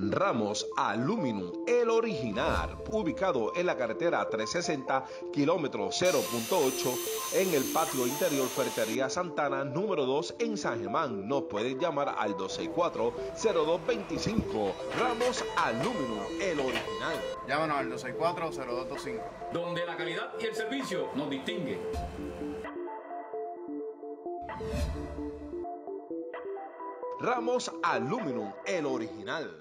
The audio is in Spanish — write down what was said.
Ramos Aluminum, el original, ubicado en la carretera 360, kilómetro 0.8, en el patio interior Ferretería Santana, número 2, en San Germán. Nos pueden llamar al 264-0225. Ramos Aluminum, el original. Llámanos al 264-0225. Donde la calidad y el servicio nos distinguen. Ramos Aluminum, el original.